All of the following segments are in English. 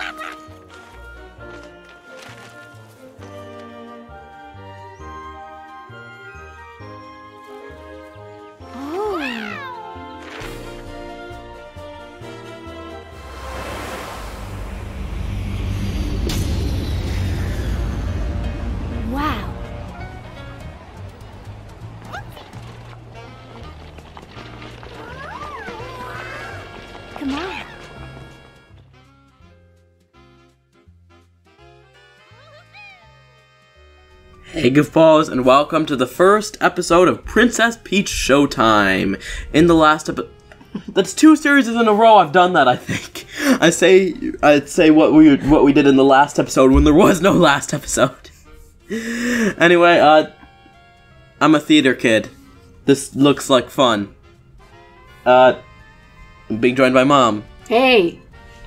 Wow. Come on. Hey goofballs, and welcome to the first episode of Princess Peach Showtime. In the last episode, that's two series in a row I've done that. I think I say I'd say what we what we did in the last episode when there was no last episode. anyway, uh, I'm a theater kid. This looks like fun. Uh, I'm being joined by mom. Hey,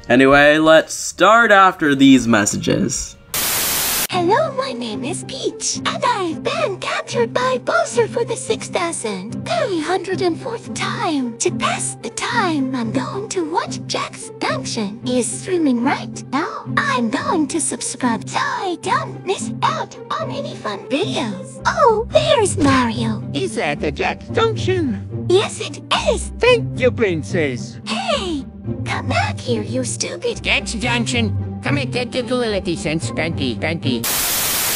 Anyway, let's start after these messages. Hello, my name is Peach, and I've been captured by Bowser for the 6,304th time. To pass the time, I'm going to watch Jack's. He is streaming right now. I'm going to subscribe so I don't miss out on any fun videos. Oh, there's Mario. Is that the Jack's Junction? Yes, it is. Thank you, Princess. Hey, come back here, you stupid. Jack's Junction. Committed to duality since 2020.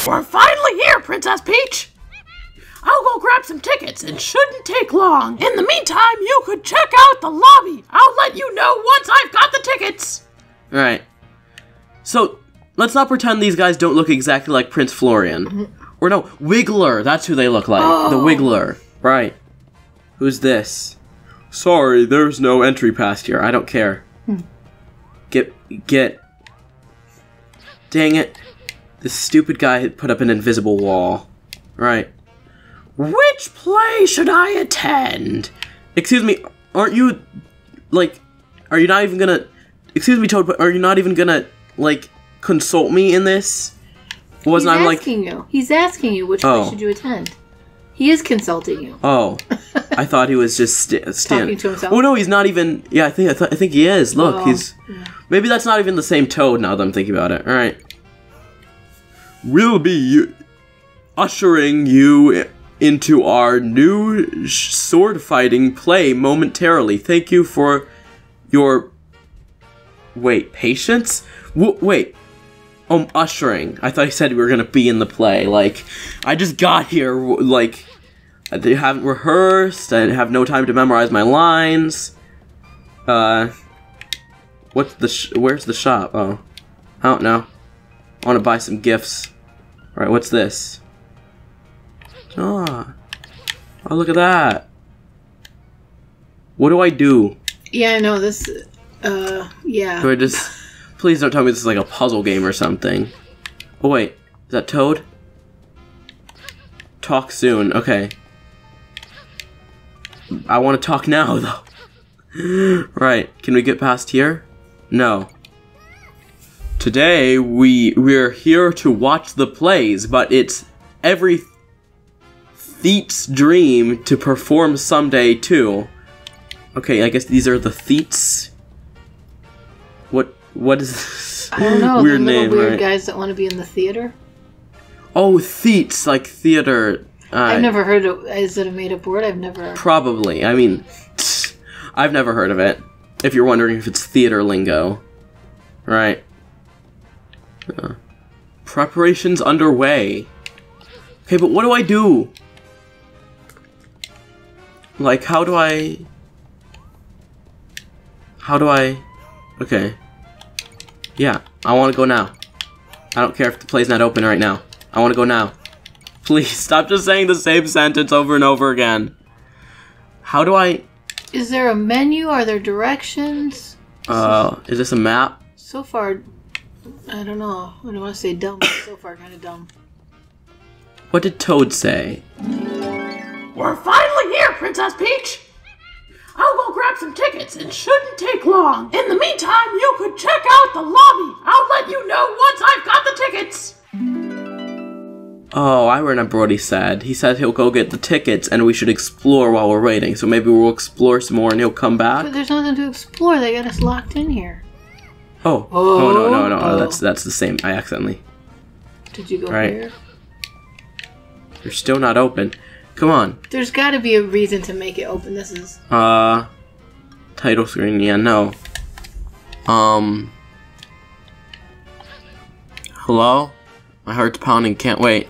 We're finally here, Princess Peach! I'll go grab some tickets. It shouldn't take long. In the meantime, you could check out the lobby. I'll let you know once I've got the tickets. Alright. So, let's not pretend these guys don't look exactly like Prince Florian. Mm-hmm. Or no, Wiggler. That's who they look like. The oh. Wiggler. Right. Who's this? Sorry, there's no entry past here. I don't care. Hmm. Get. Get. Dang it. This stupid guy had put up an invisible wall. Right. Which play should I attend? Excuse me, aren't you. Like. Are you not even gonna. Excuse me, Toad, but are you not even gonna, like, consult me in this? Wasn't he's I like. asking you. He's asking you which Oh. way should you attend. He is consulting you. Oh, I thought he was just st- standing. Talking to himself? Oh no, he's not even. Yeah, I think I, th- I think he is. Look, Oh, he's. Maybe that's not even the same Toad. Now that I'm thinking about it. All right. We'll be ushering you into our new sword fighting play momentarily. Thank you for your. Wait, patience? W- wait. Um, ushering. I thought he said we were gonna be in the play. Like, I just got here. Like, I di- haven't rehearsed. I have no time to memorize my lines. Uh, what's the? Sh- where's the shop? Oh, I don't know. I want to buy some gifts. All right, what's this? Ah, oh, look at that. What do I do? Yeah, I know this. Uh, yeah. Do I just? Please don't tell me this is like a puzzle game or something. Oh wait, is that Toad? Talk soon. Okay. I want to talk now though. right. Can we get past here? No. Today we we're here to watch the plays, but it's every Theet's dream to perform someday too. Okay, I guess these are the Theets. What is this? I don't know. Weird name, weird right? guys that want to be in the theater. Oh, Theets, like theater. Uh, I've never heard of. Is it a made up word? I've never. Probably. I mean, I've never heard of it. If you're wondering if it's theater lingo, right? Uh, preparations underway. Okay, but what do I do? Like, how do I? How do I? Okay. Yeah, I want to go now. I don't care if the play's not open right now. I want to go now. Please stop just saying the same sentence over and over again. How do I? Is there a menu? Are there directions? Uh, is this a map? So far, I don't know. I don't want to say dumb. But so far, kind of dumb. What did Toad say? We're finally here, Princess Peach! I'll go grab some tickets. It shouldn't take long. In the meantime, you could check out the lobby. I'll let you know once I've got the tickets. Oh, I remember what he said. He said he'll go get the tickets and we should explore while we're waiting. So maybe we'll explore some more and he'll come back. But back. there's nothing to explore. They got us locked in here. Oh, oh no, no, no, Oh. that's that's the same. I accidentally. Did you go Right. here? You're still not open. Come on. There's got to be a reason to make it open. This is Uh, title screen. Yeah, no. Um. Hello? My heart's pounding. Can't wait.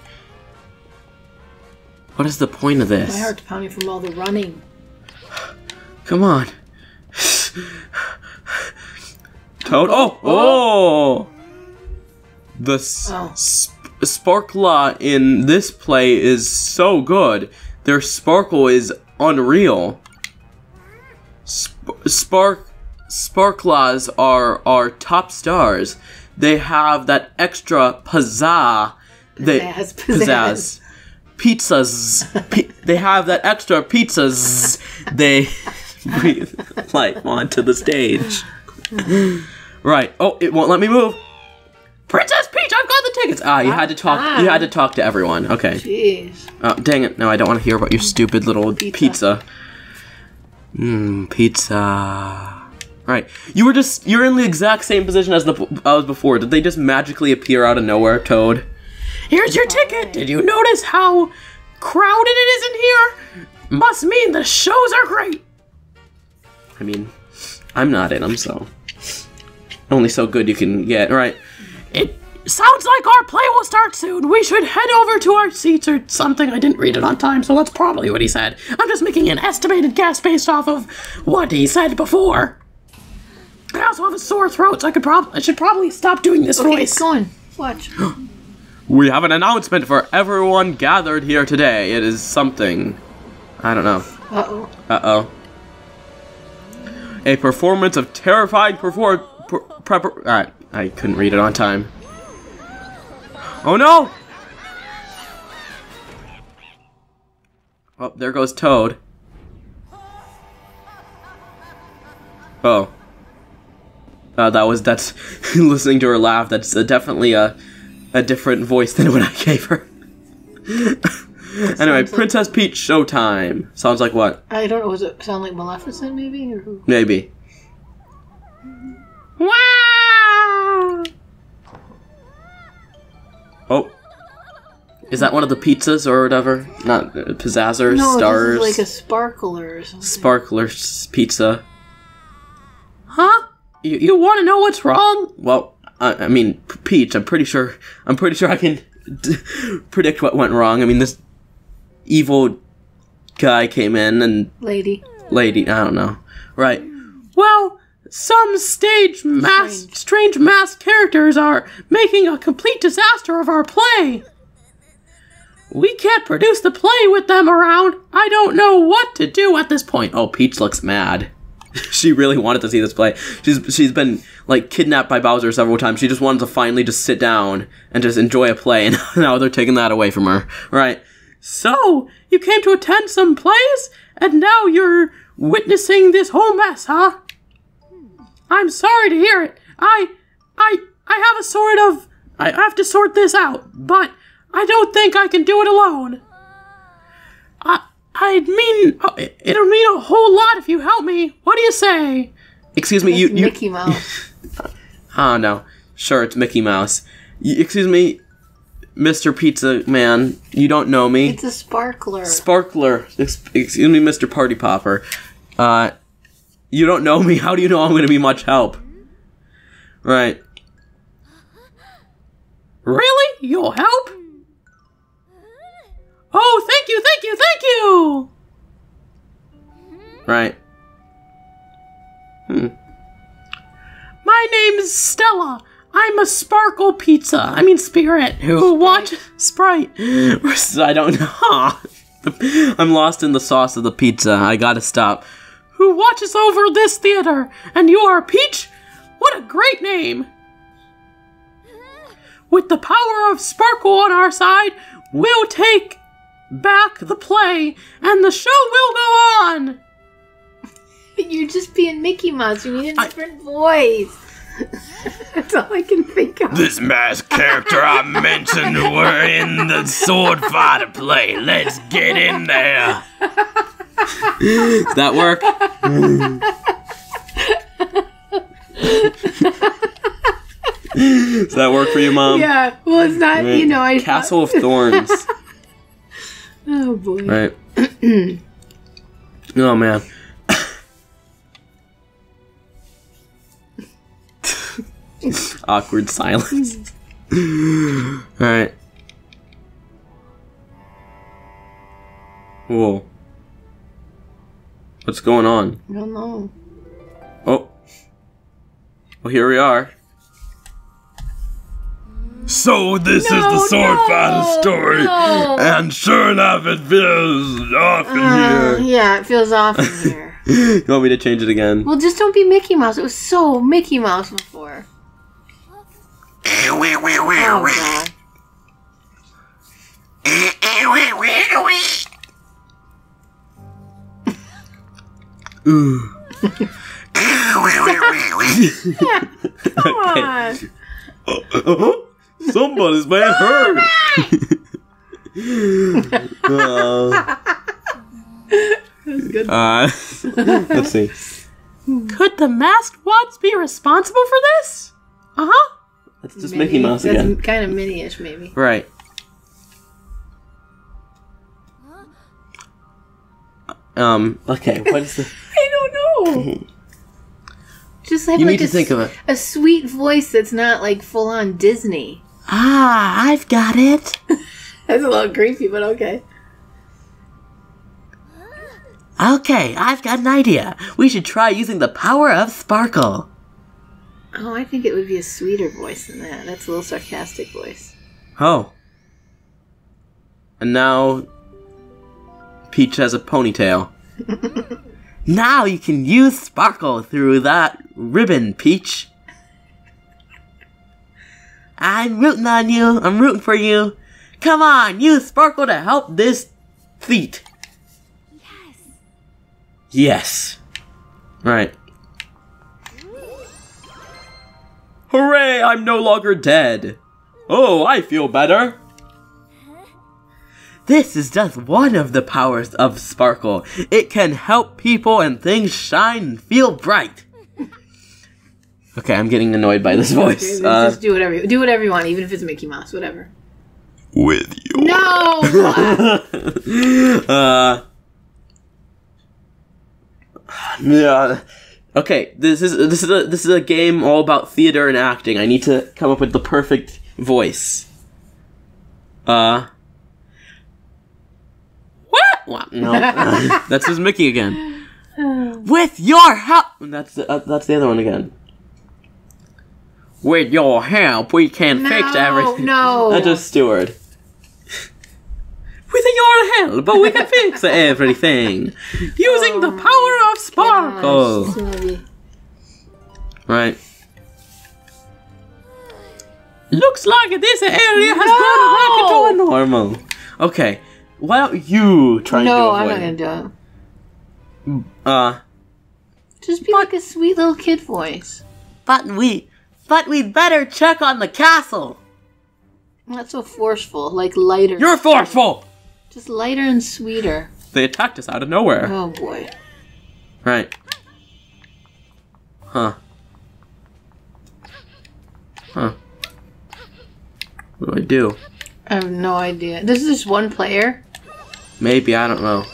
What is the point of this? my heart's pounding from all the running. Come on. Toad. Oh, oh. The s- Oh. Sp- sparkla in this play is so good. Their sparkle is unreal. Sp- spark sparklas are are top stars. They have that extra pizzazz. They, Pizzazz, pizzazz. Pizzas. Pi- they have that extra pizzas. They breathe life onto the stage. Right. Oh, it won't let me move. Princess Peach, I've got the tickets. Ah, you had to talk. You had to talk to everyone. Okay. Jeez. Oh, dang it. No, I don't want to hear about your stupid little pizza. Mmm, pizza. Right. You were just, you're in the exact same position as the I was before. Did they just magically appear out of nowhere, Toad? Here's your ticket. Did you notice how crowded it is in here? Must mean the shows are great. I mean, I'm not in them, so. Only so good you can get. Right. It sounds like our play will start soon. We should head over to our seats or something. I didn't read it on time, so that's probably what he said. I'm just making an estimated guess based off of what he said before. I also have a sore throat, so I could probably I should probably stop doing this Okay, voice. it's going. Watch. We have an announcement for everyone gathered here today. It is something. I don't know. Uh oh. Uh oh. A performance of terrifying perform. Pr- prepar- Alright, I couldn't read it on time. Oh no! Oh, there goes Toad. Oh. Uh, that was, that's, listening to her laugh, that's uh, definitely a, a different voice than what I gave her. anyway, like- Princess Peach Showtime. Sounds like what? I don't know. Does it sound like Maleficent, maybe, or who? Maybe. Wow! Oh. Is that one of the pizzas or whatever? Not uh, pizzazzers, No, stars, this is like a sparkler or something. sparkler pizza. Huh? You, you want to know what's wrong? Well, I, I mean, Peach. I'm pretty sure. I'm pretty sure I can d- predict what went wrong. I mean, this evil guy came in and Lady. lady. I don't know. Right. Well, some stage mass strange mass characters are making a complete disaster of our play. We can't produce the play with them around. I don't know what to do at this point. Oh, Peach looks mad. she really wanted to see this play. She's she's been like kidnapped by Bowser several times. She just wanted to finally just sit down and just enjoy a play, and now they're taking that away from her. Right. So, you came to attend some plays, and now you're witnessing this whole mess, huh? I'm sorry to hear it. I, I, I have a sort of, I have to sort this out, but I don't think I can do it alone. I, I mean, it- it'll mean a whole lot if you help me. What do you say? Excuse me, you you. Mickey Mouse. Ah no, sure it's Mickey Mouse. Y- excuse me, Mr. Pizza Man. You don't know me. it's a sparkler. Sparkler. Ex- excuse me, Mr. Party Popper. Uh, you don't know me. How do you know I'm going to be much help? Right. Really? You'll help? Oh, thank you, thank you, thank you! Right. Hmm. My name's Stella. I'm a sparkle pizza. I mean spirit. Who watch Sprite? I don't know. I'm lost in the sauce of the pizza. I gotta stop. Who watches over this theater? And you are Peach? What a great name! With the power of Sparkle on our side, we'll take back the play, and the show will go on. You're just being Mickey Mouse. You need a different voice. That's all I can think of. This masked character I mentioned we're in the sword fighter play. Let's get in there. Does that work? Does that work for you, Mom? Yeah, well, it's not, you know, I. Castle of Thorns. Oh boy. Right. oh man. Awkward silence. Alright. Whoa. What's going on? I don't know. Oh. Well, here we are. So this is the sword fighter story, and sure enough, it feels off in Uh, here. yeah, it feels off in here. You want me to change it again? Well, just don't be Mickey Mouse. It was so Mickey Mouse before. Oh god. Come on. Somebody's been hurt. uh, uh, let's see. Could the masked ones be responsible for this? Uh huh. That's just Mickey Mouse That's again. kind of mini-ish, maybe. Right. Um. Okay. What is the? I don't know. Just have You like need to a, think of it. a sweet voice that's not like full on Disney. Ah, I've got it. That's a little creepy, but okay. Okay, I've got an idea. We should try using the power of Sparkle. Oh, I think it would be a sweeter voice than that. That's a little sarcastic voice. Oh. And now, Peach has a ponytail. Now you can use Sparkle through that ribbon, Peach. I'm rooting on you. I'm rooting for you. Come on, use Sparkle to help this feat. Yes Yes. Right. Hooray! I'm no longer dead. Oh, I feel better. This is just one of the powers of Sparkle. It can help people and things shine and feel bright. Okay, I'm getting annoyed by this voice. Uh, Just do whatever you do whatever you want, even if it's Mickey Mouse, whatever. with you. No. uh, yeah. Okay, this is this is a this is a game all about theater and acting. I need to come up with the perfect voice. Uh. No, that's his Mickey again. With your help, That's the, uh, that's the other one again. with your help, we can fix everything. no. That's just Stewart. With your help, but we can fix everything using the power of Sparkle. Gosh. Right. Looks like this area has gone back into normal. Normal. Okay. Why don't you try and do No, I'm not gonna do it. Uh, Just be like a sweet little kid voice. But we, but we'd better check on the castle. Not so forceful, like lighter. you're forceful. just lighter and sweeter. They attacked us out of nowhere. Oh boy. Right. Huh. Huh. What do I do? I have no idea. This is just one player. Maybe I don't know.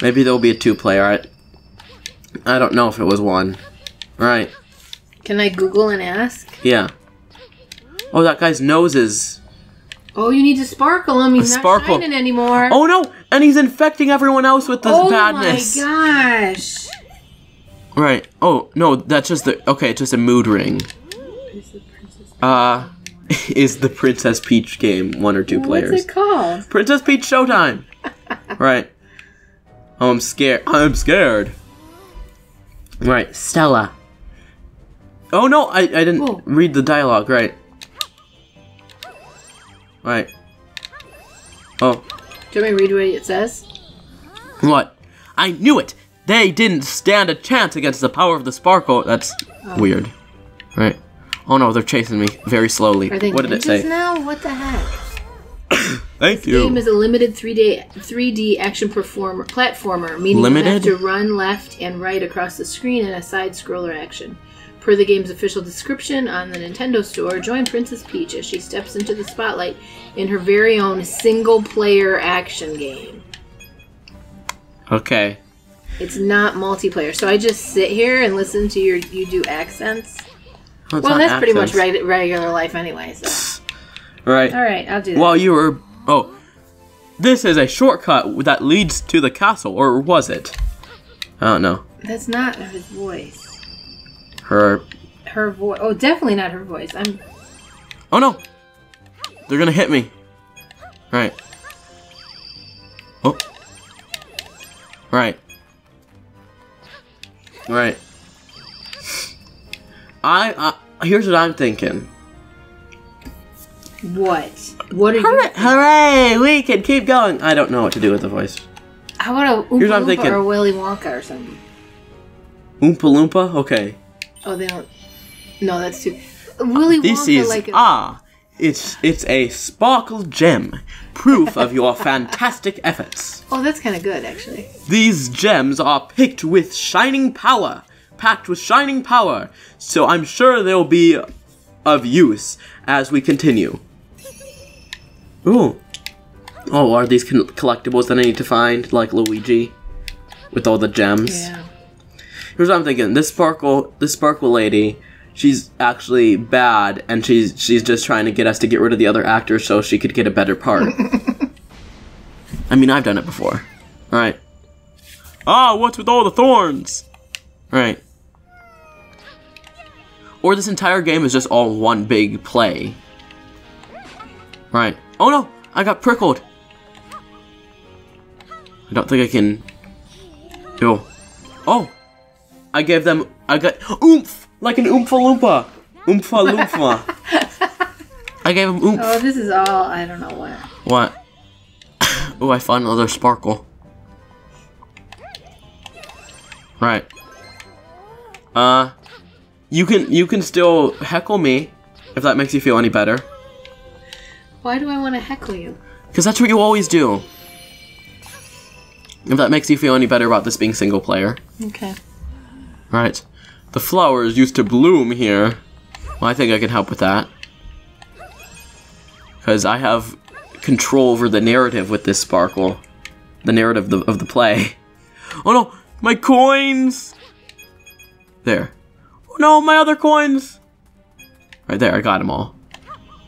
Maybe there'll be a two-player. I, I don't know if it was one. Right. Can I Google and ask? Yeah. Oh, that guy's nose is. Oh, you need to sparkle him. He's A not shining anymore. Oh no! And he's infecting everyone else with this Oh badness. Oh, my gosh. Right. Oh no, that's just the okay. It's just a mood ring. Uh, is the Princess Peach game one or two players? What's it called? Princess Peach Showtime. right. Oh, I'm scared. I'm scared. Right, Stella. Oh no, I, I didn't Whoa. read the dialogue. Right. Right. Oh, Do you want me to read what it says? what? I knew it. They didn't stand a chance against the power of the sparkle. That's oh. weird. Right. Oh no, they're chasing me very slowly. Are they what did it ninjas say? now? What the heck? Thank you. The game is a limited 3D 3D action performer platformer, meaning you Limited? have to run left and right across the screen in a side scroller action. Per the game's official description on the Nintendo Store, join Princess Peach as she steps into the spotlight in her very own single player action game. Okay. It's not multiplayer, so I just sit here and listen to your you do accents. Well, not that's pretty much reg- regular life anyway. So, Right. all right, I'll do that. While you were. Oh. This is a shortcut that leads to the castle, or was it? I don't know. That's not his voice. Her. Her voice. Oh, definitely not her voice. I'm. Oh no! They're gonna hit me. Right. Oh. Right. Right. I, I here's what I'm thinking. What? What are Hooray! you? Hooray! We can keep going. I don't know what to do with the voice. How about a Oompa Here's what I'm Loompa thinking. or Willy Wonka or something? Oompa Loompa. Okay. Oh, they don't. No, that's too. Willy This Wonka, is like a, ah. It's it's a sparkle gem, proof of your fantastic efforts. Oh, that's kind of good actually. These gems are picked with shining power, packed with shining power, so I'm sure they'll be of use as we continue. Ooh. Oh, are these collectibles that I need to find, like Luigi, with all the gems? Yeah. Here's what I'm thinking: this sparkle, this sparkle lady, she's actually bad, and she's she's just trying to get us to get rid of the other actors so she could get a better part. I mean, I've done it before. All right. Ah, what's with all the thorns? All right. Or this entire game is just all one big play. Right. Oh no! I got prickled! I don't think I can... Yo. Oh! I gave them... I got... Oomph! Like an Oompa Loompa! Oompa Loompa! I gave them oomph. Oh, this is all. I don't know what. What? oh, I found another sparkle. Right. Uh, you can you can still heckle me if that makes you feel any better, Why do I want to heckle you? because that's what you always do. If that makes you feel any better about this being single player, Okay. right? The flowers used to bloom here. Well, I think I can help with that. Because I have control over the narrative with this sparkle. The narrative of the, of the play. Oh no! My coins! There. Oh no, my other coins! Right there, I got them all.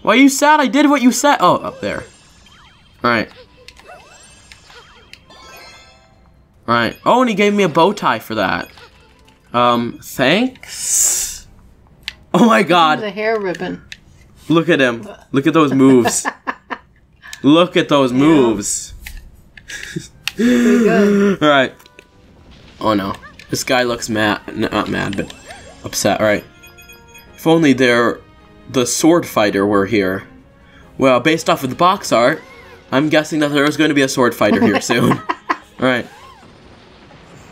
Why are you sad? I did what you said. Oh, up there. Alright. Alright. Oh, and he gave me a bow tie for that. Um, thanks? Oh my god. The hair ribbon. Look at him. Look at those moves. Look at those moves. Alright. Oh no. This guy looks mad. Not mad, but upset. Alright. If only they're the sword fighter were here. Well, based off of the box art, I'm guessing that there's going to be a sword fighter here soon. Alright.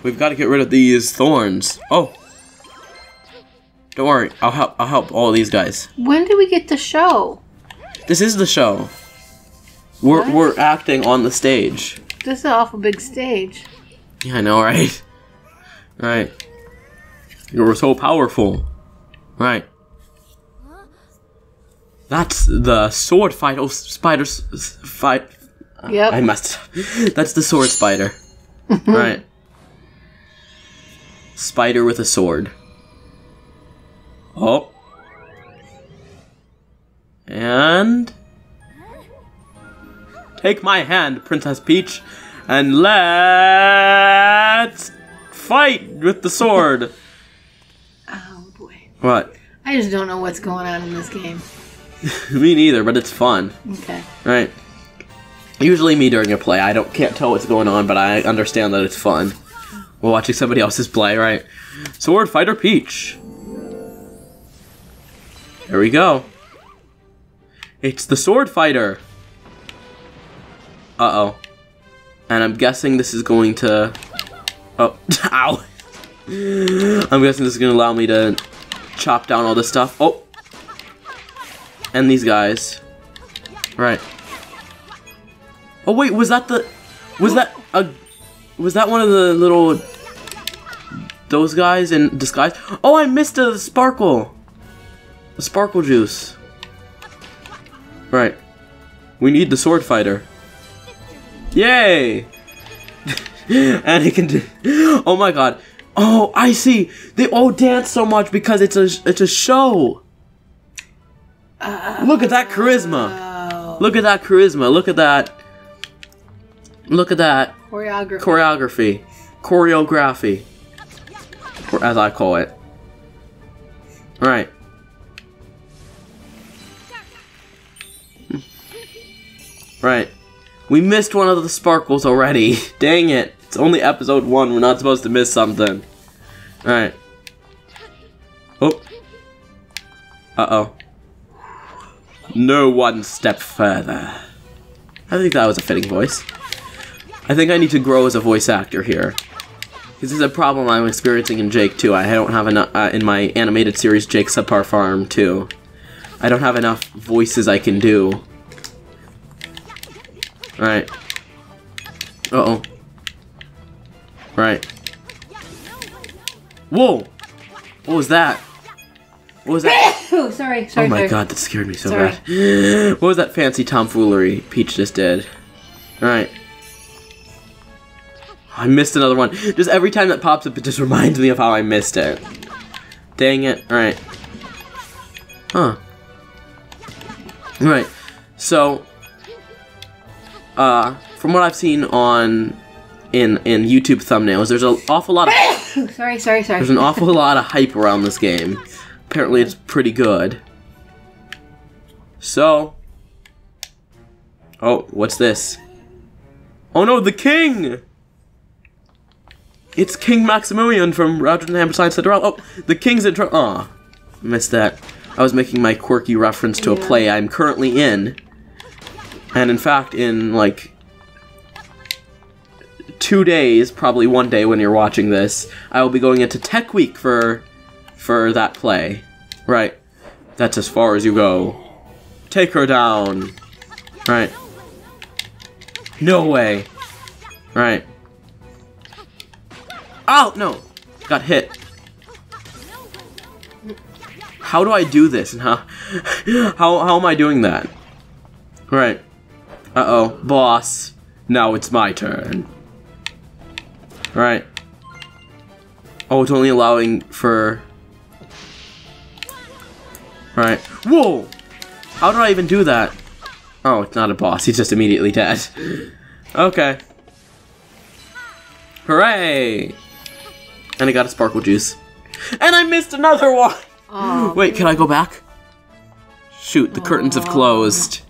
We've got to get rid of these thorns. Oh. Don't worry. I'll help I'll help all these guys. When did we get the show? This is the show. We're What? we're acting on the stage. This is an awful big stage. Yeah, I know, right? Right. You were so powerful. Right. That's the sword fight. Oh, spider fight. Yep. I must. That's the sword spider. right. Spider with a sword. Oh. And. Take my hand, Princess Peach, and let's fight with the sword. oh boy. what? I just don't know what's going on in this game. Me neither, but it's fun. Okay. Right. Usually me during a play, I don't can't tell what's going on, but I understand that it's fun. We're watching somebody else's play, right? Sword Fighter Peach. There we go. It's the Sword Fighter. Uh-oh. And I'm guessing this is going to... Oh, ow. I'm guessing this is going to allow me to chop down all this stuff. Oh, and these guys. Right. Oh wait, was that the was that a was that one of the little those guys in disguise? Oh, I missed a sparkle. A sparkle juice. Right. We need the sword fighter. Yay! and he can do. Oh my god. Oh, I see. They all dance so much because it's a it's a show. Look at that charisma. Look at that charisma. Look at that. Look at that Choreography. choreography, choreography, or as I call it. All right. Right. We missed one of the sparkles already. Dang it. It's only episode one. We're not supposed to miss something. Alright. Oh. Uh-oh. No one step further. I think that was a fitting voice. I think I need to grow as a voice actor here. This is a problem I'm experiencing in Jake too. I don't have enough uh, in my animated series Jake Subpar Farm too. I don't have enough voices I can do. Right. Uh oh. Right. Whoa! What was that? What was that? Oh, sorry, sorry, oh my sorry. god, that scared me so Sorry. bad. What was that fancy tomfoolery Peach just did? Alright. I missed another one. Just every time that pops up, it just reminds me of how I missed it. Dang it. Alright. Huh. Alright. So, uh, from what I've seen on in in YouTube thumbnails, there's an awful lot of sorry, sorry, sorry. there's an awful lot of hype around this game. Apparently, it's pretty good. So, oh, what's this? Oh no, the king! It's King Maximilian from Rodgers and the Hammerstein Cinderella. Oh, the king's in trouble. Aw, missed that. I was making my quirky reference to a play I'm currently in. And in fact, in like two days, probably one day when you're watching this, I will be going into Tech Week for for that play. Right. That's as far as you go. Take her down. Right. No way. Right. Oh no! Got hit. How do I do this? And how how am I doing that? Right. Uh oh, boss. Now it's my turn. Right. Oh, it's only allowing for. Right. Whoa! How did I even do that? Oh, it's not a boss. He's just immediately dead. Okay. Hooray! And I got a sparkle juice. And I missed another one! Aw, Wait, can I go back? Shoot, the curtains have closed.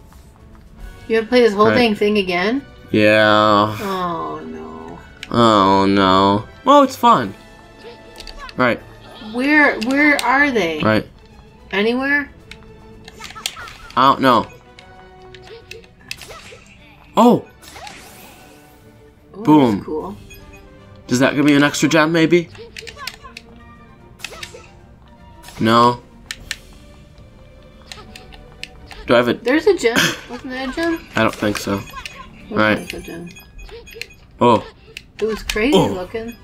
you have to play this whole Right. dang thing again? Yeah. Oh no. Oh no. Oh, it's fun. Right, Where where are they? right. Anywhere? I don't know. Oh! Oh, Boom. Cool. Does that give me an extra gem, maybe? No. Do I have a... There's a gem. Wasn't that a gem? I don't think so. Wasn't Right. that a gem? Oh, It was crazy Oh. looking.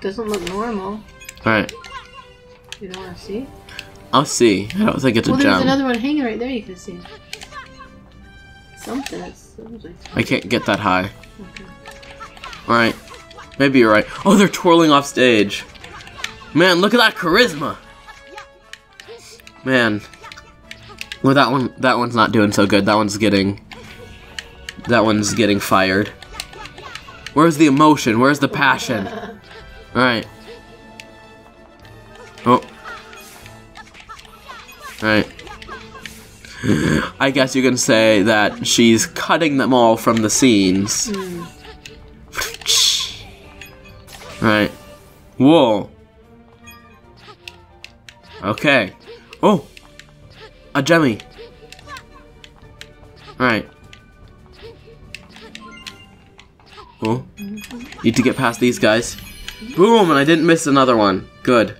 Doesn't look normal. alright. You don't want to see? I'll see. I don't think it's a Well, there's another one hanging right there. You can see. Something. Something. I can't get that high. Okay. Alright. Maybe you're right. Oh, they're twirling off stage. Man, look at that charisma. Man. Well, that one, that one's not doing so good. That one's getting, that one's getting fired. Where's the emotion? Where's the passion? Alright. Oh. Alright. I guess you can say that she's cutting them all from the scenes. Hmm. Right. Whoa. Okay. Oh. A jemmy. Alright. Oh. Need to get past these guys. Boom, and I didn't miss another one. Good.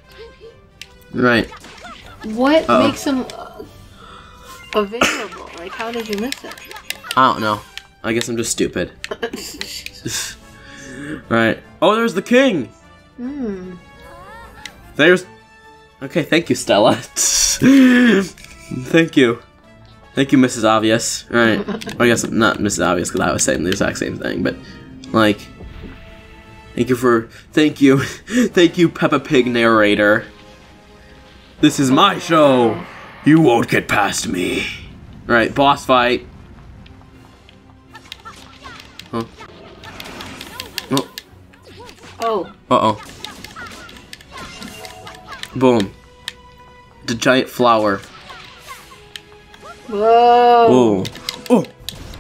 Right. What Uh-oh. makes them? Uh, available? Like, how did you miss it? I don't know. I guess I'm just stupid. right. Oh, there's the king. Hmm. There's. Okay, thank you, Stella. thank you. Thank you, Mrs. Obvious. Right. I guess not Mrs. Obvious because I was saying the exact same thing, but like, thank you for thank you, thank you, Peppa Pig narrator. This is my show. You won't get past me. Right, boss fight. Huh? Oh, Oh, uh oh. Boom. The giant flower. whoa. Oh. Oh.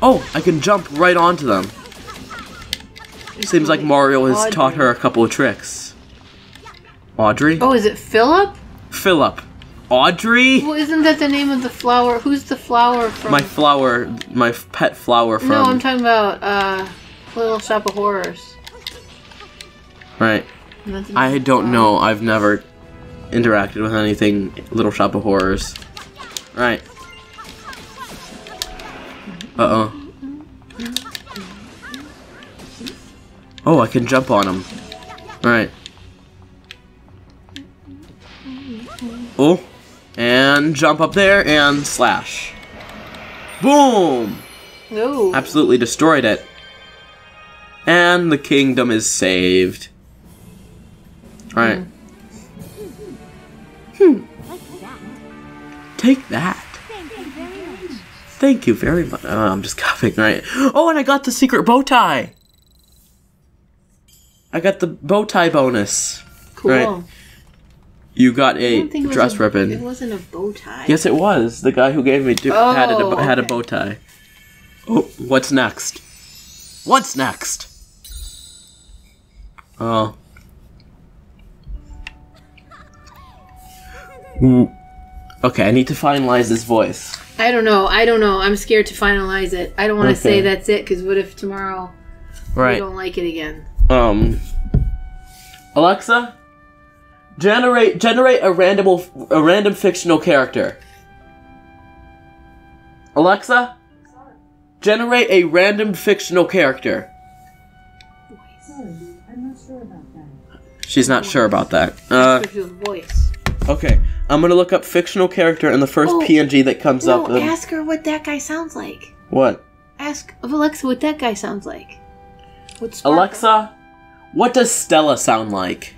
Oh, I can jump right onto them. Seems like Mario has Audrey. taught her a couple of tricks. Audrey? Oh, is it Philip? Philip. Audrey? Well, isn't that the name of the flower? Who's the flower from? My flower, my pet flower from. no, I'm talking about uh, Little Shop of Horrors. right. I don't know. I've never interacted with anything Little Shop of Horrors. Right. Uh oh. Oh, I can jump on him. Right. Oh, and jump up there and slash. Boom! No. Absolutely destroyed it. And the kingdom is saved. Alright. Hmm. Take that. Thank you very much. Oh, I'm just copying, right? Oh, and I got the secret bow tie. I got the bow tie bonus. Cool. right. You got a don't think it was dress a- It wasn't a bow tie. Yes, it was. The guy who gave me do- had, a, Oh, had a bow tie. Oh, what's next? What's next? Oh. Ooh. Okay, I need to finalize this voice. I don't know. I don't know. I'm scared to finalize it. I don't want to Okay. say that's it because what if tomorrow right. we don't like it again? Um. Alexa, generate generate a random a random fictional character. Alexa, generate a random fictional character. She's not sure about that. Uh, With your voice. okay, I'm gonna look up fictional character and the first Oh, PNG that comes No, up. um, ask her what that guy sounds like. what? Ask of Alexa what that guy sounds like. What Sparkle? Alexa, what does Stella sound like?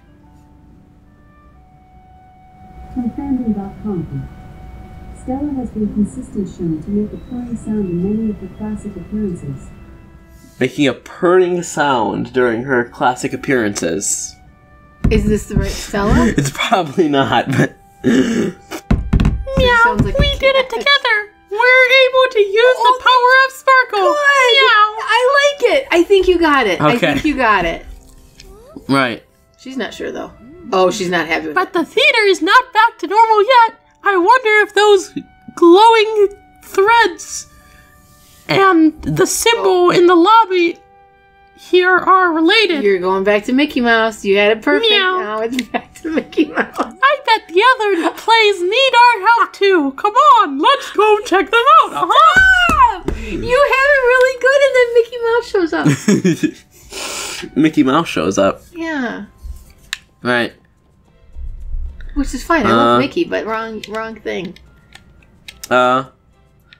From fandom.com. Stella has been consistent shown to make a purring sound in many of her classic appearances. Making a purring sound during her classic appearances. Is this the right Stella? It's probably not, but Meow. like we did it together. We're able to use the oh, power of Sparkle. Meow. I like it. I think you got it. I think you got it. right. She's not sure though. Oh, she's not happy with it. But the theater is not back to normal yet. I wonder if those glowing threads and the symbol in the lobby here are related. You're going back to Mickey Mouse. You had it perfect. Meow. Now it's back to Mickey Mouse. I bet the other plays need our help too. Come on, let's go check them out. Uh-huh. You have it really good, and then Mickey Mouse shows up. Mickey Mouse shows up. yeah, Right. which is fine. I Uh. love Mickey, but wrong, wrong thing. Uh,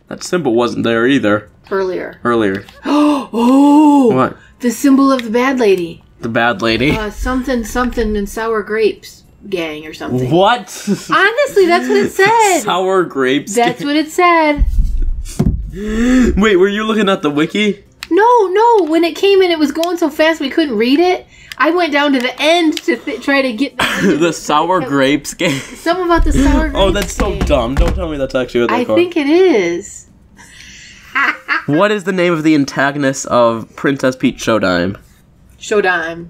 that symbol wasn't there either Earlier. earlier. oh, What? the symbol of the bad lady. The bad lady. Uh, something, something, and sour grapes gang or something. what? Honestly, that's what it said. Sour grapes. That's what it said. Wait, were you looking at the wiki? No, no. When it came in, it was going so fast we couldn't read it. I went down to the end to th- try to get the, the sour grapes game. something about the sour grapes. Oh, that's so gang. dumb. Don't tell me that's actually what they're I think it is. What is the name of the antagonist of Princess Peach Showtime? Showtime.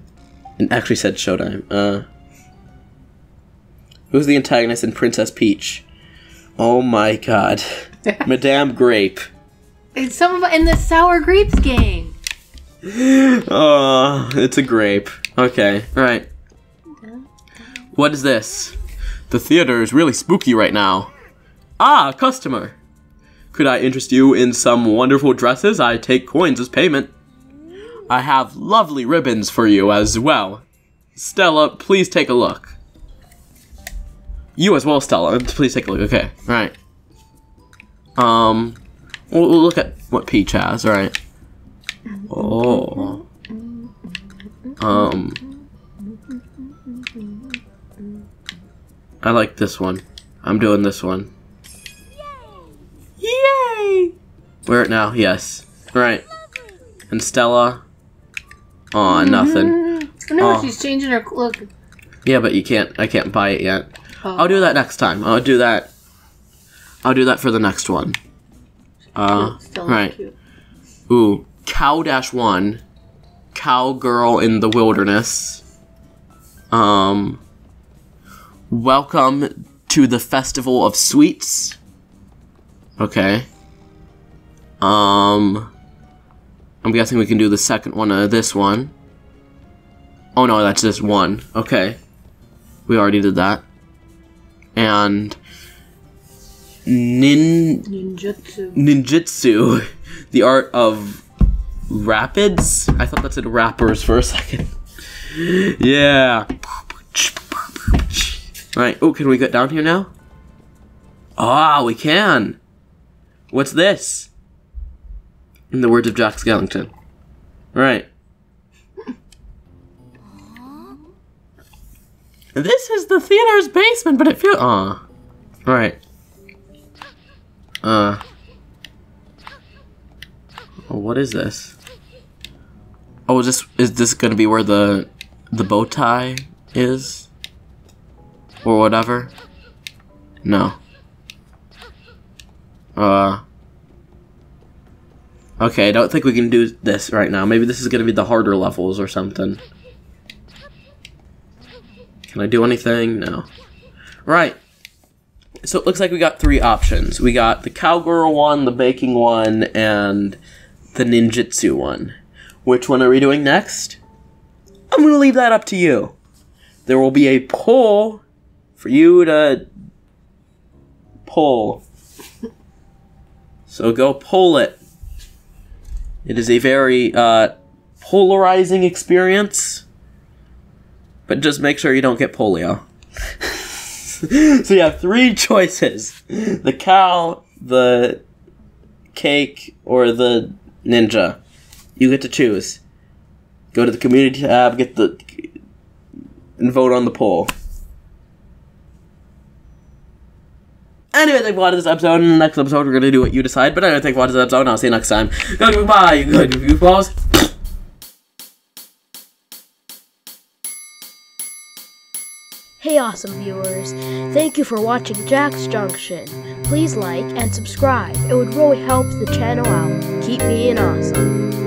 And actually said Showtime. Uh, who's the antagonist in Princess Peach? Oh my god. Madame Grape. It's some of in the sour grapes gang. Oh, it's a grape. Okay, right. What is this? The theater is really spooky right now. Ah, customer. Could I interest you in some wonderful dresses? I take coins as payment. I have lovely ribbons for you as well. Stella, please take a look. You as well, Stella. Please take a look. Okay, right. Um, we'll, we'll look at what Peach has. All right. Oh. Um. I like this one. I'm doing this one. Yay! Yay! Wear it now. Yes. Right. And Stella. Aw, nothing. No, Oh. she's changing her look. Yeah, but you can't. I can't buy it yet. Oh. I'll do that next time. I'll do that. I'll do that for the next one. Uh, Still right. cute. Ooh, Cow Dash One, Cowgirl in the Wilderness. Um, welcome to the Festival of Sweets. Okay. Um, I'm guessing we can do the second one of this one. Oh no, that's just one. Okay. We already did that. And Nin Ninjutsu. ninjutsu, the art of rapids. I thought that said rappers for a second. yeah. Right. Oh, can we get down here now? Ah, we can. What's this? In the words of Jack Skellington. Right. This is the theater's basement, but it feels. Ah. Right. Uh. Oh, what is this? Oh, is this is this gonna be where the the bow tie is, or whatever? No. Uh. Okay, I don't think we can do this right now. Maybe this is gonna be the harder levels or something. Can I do anything? No. Right. So it looks like we got three options. We got the cowgirl one, the baking one, and the ninjutsu one. Which one are we doing next? I'm gonna leave that up to you. There will be a poll for you to pull. So go pull it. It is a very uh, polarizing experience. But just make sure you don't get polio. so you have three choices the cow, the cake, or the ninja. You get to choose. Go to the community tab, get the. and vote on the poll. Anyway, thank you for watching this episode. In the next episode, we're to do what you decide. But anyway, thank you for this episode, and I'll see you next time. Goodbye, good goofballs. Hey, awesome viewers! Thank you for watching Jack's Junction. Please like and subscribe. It would really help the channel out. Keep being awesome.